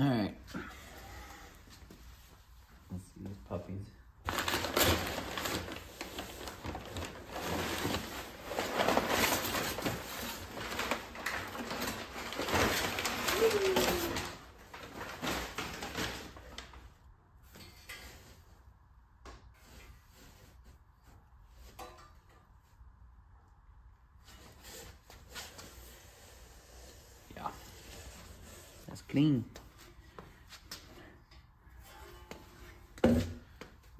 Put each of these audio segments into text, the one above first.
All right. Let's see these puppies. Yeah. That's clean.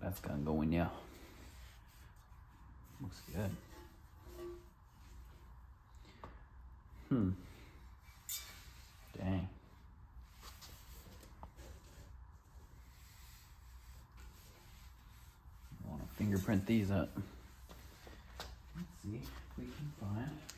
That's gonna go in yeah. Looks good. Hmm. Dang. I wanna fingerprint these up. Let's see if we can find.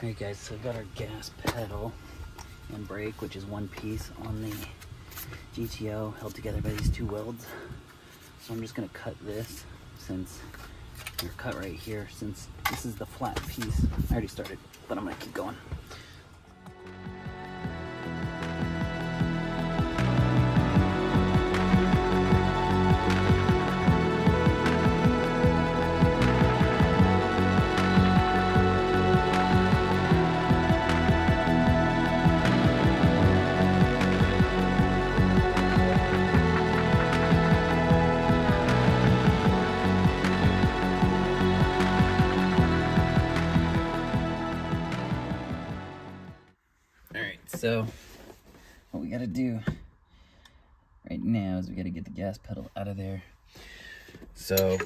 Alright guys, so I've got our gas pedal and brake, which is one piece on the GTO held together by these two welds. So I'm just gonna cut this since, or cut right here since this is the flat piece. I already started, but I'm gonna keep going. So what we gotta do right now is we gotta get the gas pedal out of there. So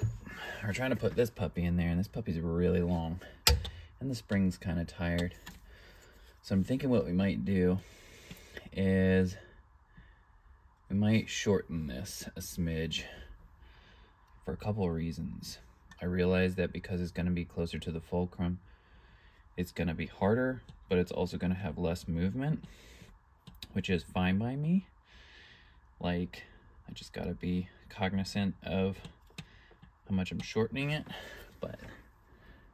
we're trying to put this puppy in there, and this puppy's really long, and the spring's kind of tired. So I'm thinking what we might do is we might shorten this a smidge for a couple reasons. I realize that because it's going to be closer to the fulcrum, it's going to be harder, but it's also going to have less movement, which is fine by me. Like, I just gotta be cognizant of how much I'm shortening it, but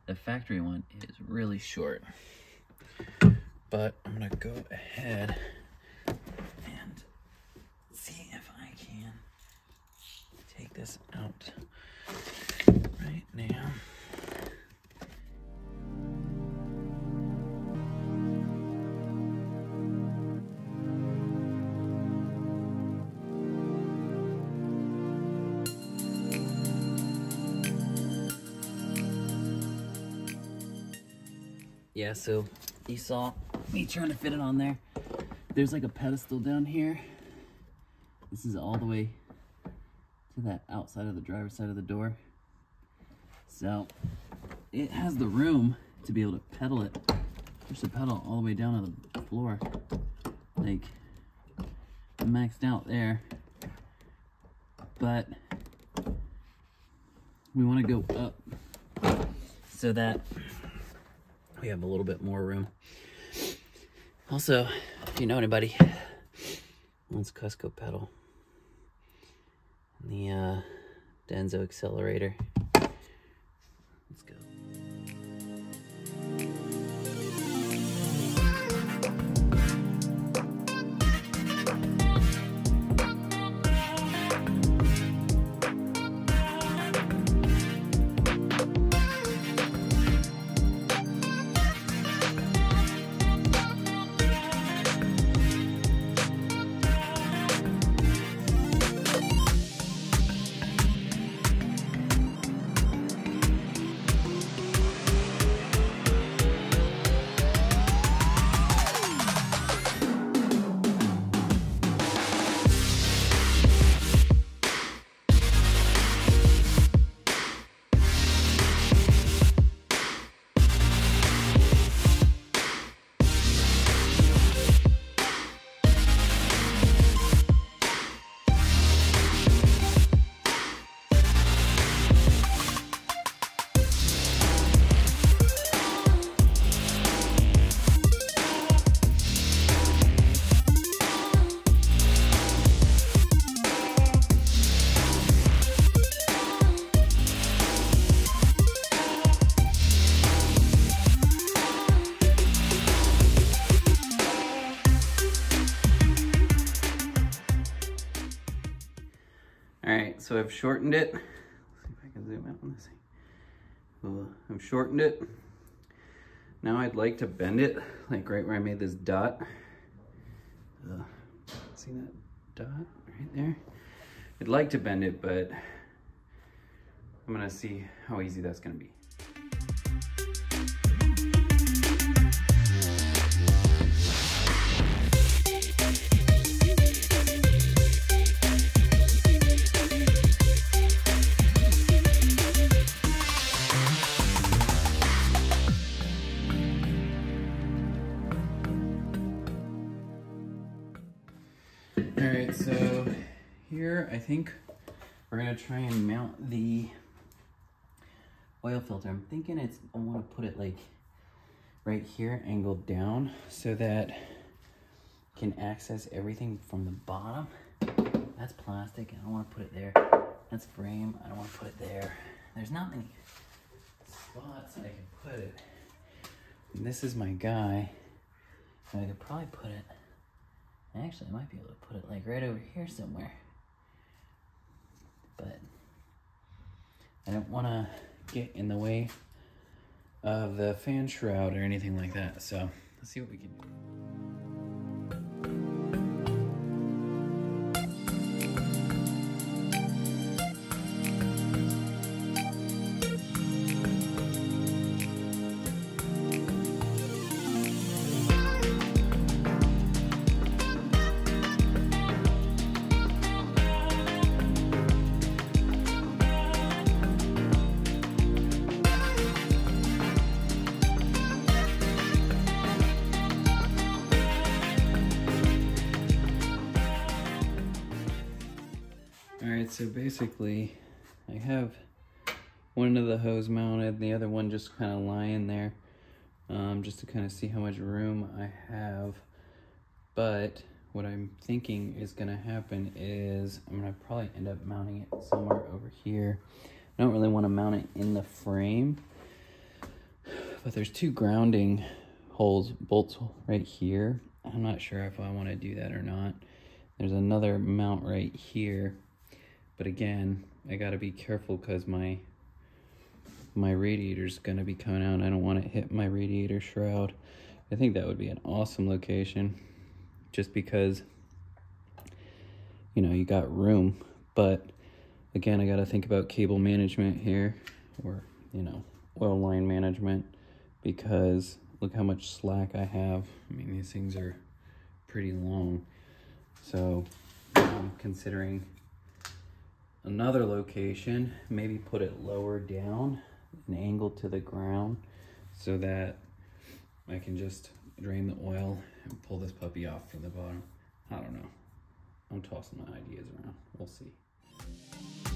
the factory one is really short. But I'm gonna go ahead and see if I can take this out right now. Yeah, so you saw me trying to fit it on there. There's like a pedestal down here. This is all the way to that outside of the driver's side of the door. So it has the room to be able to pedal it. Push the pedal all the way down to the floor. Like maxed out there. But we want to go up so that we have a little bit more room. Also, if you know anybody wants Cusco pedal, And the uh, Denso accelerator. Let's go. All right, so I've shortened it. Let's see if I can zoom out on this. I've shortened it. Now I'd like to bend it, like right where I made this dot. See that dot right there? I'd like to bend it, but I'm gonna see how easy that's gonna be. All right, so here I think we're gonna try and mount the oil filter. I'm thinking it's, I wanna put it like right here, angled down, so that can access everything from the bottom. That's plastic, I don't wanna put it there. That's frame, I don't wanna put it there. There's not many spots I can put it. And this is my guy. And I could probably put it Actually, I might be able to put it like right over here somewhere. But I don't want to get in the way of the fan shroud or anything like that. So let's see what we can do. Basically I have one of the hose mounted, the other one just kind of lying there, um, just to kind of see how much room I have. But what I'm thinking is gonna happen is I'm gonna probably end up mounting it somewhere over here. I don't really want to mount it in the frame, but there's two grounding holes, bolts right here. I'm not sure if I want to do that or not. There's another mount right here, but again, I got to be careful because my my radiator's gonna be coming out. I don't want to hit my radiator shroud. I think that would be an awesome location just because you know you got room but again I got to think about cable management here or you know oil line management because look how much slack I have I mean these things are pretty long so I'm considering another location maybe put it lower down an angle to the ground so that I can just drain the oil and pull this puppy off from the bottom. I don't know. I'm tossing my ideas around. We'll see.